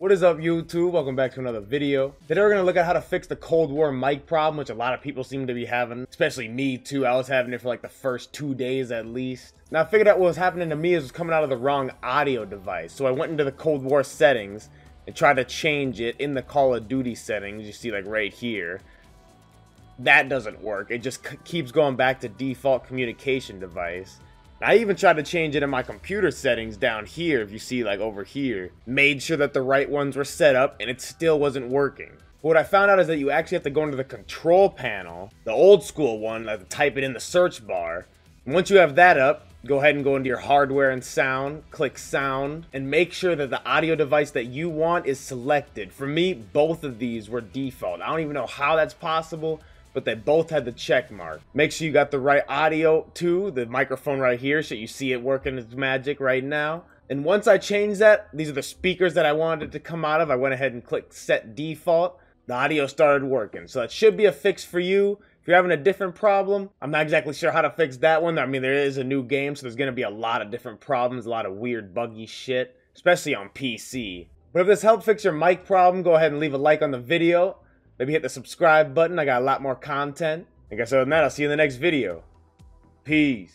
What is up YouTube? Welcome back to another video. Today we're going to look at how to fix the Cold War mic problem, which a lot of people seem to be having, especially me too. I was having it for like the first two days at least. Now I figured out what was happening to me is it was coming out of the wrong audio device. So I went into the Cold War settings and tried to change it in the Call of Duty settings. You see like right here. That doesn't work. It just keeps going back to default communication device. I even tried to change it in my computer settings down here, if you see like over here. Made sure that the right ones were set up and it still wasn't working. What I found out is that you actually have to go into the control panel, the old school one, like type it in the search bar. And once you have that up, go ahead and go into your hardware and sound, click sound, and make sure that the audio device that you want is selected. For me, both of these were default. I don't even know how that's possible, but they both had the check mark. Make sure you got the right audio too, the microphone right here, so you see it working its magic right now. And once I changed that, these are the speakers that I wanted it to come out of. I went ahead and clicked set default. The audio started working. So that should be a fix for you. If you're having a different problem, I'm not exactly sure how to fix that one. I mean, there is a new game, so there's going to be a lot of different problems, a lot of weird buggy shit, especially on PC. But if this helped fix your mic problem, go ahead and leave a like on the video. Maybe hit the subscribe button. I got a lot more content. I guess other than that, I'll see you in the next video. Peace.